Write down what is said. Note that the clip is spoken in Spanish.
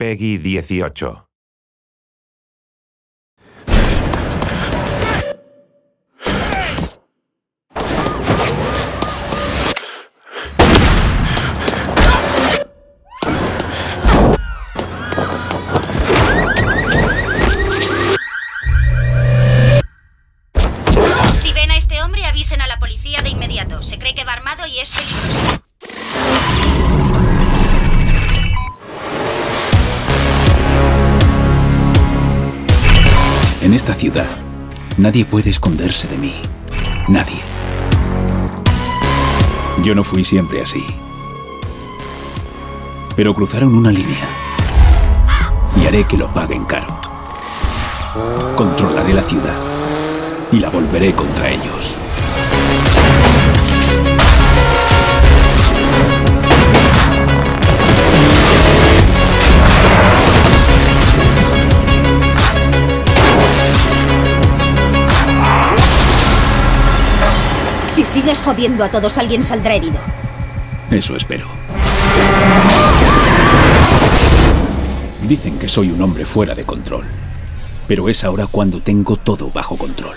Peggy 18. Si ven a este hombre, avisen a la policía de inmediato. Se cree que va armado y es peligroso. En esta ciudad, nadie puede esconderse de mí. Nadie. Yo no fui siempre así. Pero cruzaron una línea. Y haré que lo paguen caro. Controlaré la ciudad. Y la volveré contra ellos. Si sigues jodiendo a todos, alguien saldrá herido. Eso espero. Dicen que soy un hombre fuera de control, pero es ahora cuando tengo todo bajo control.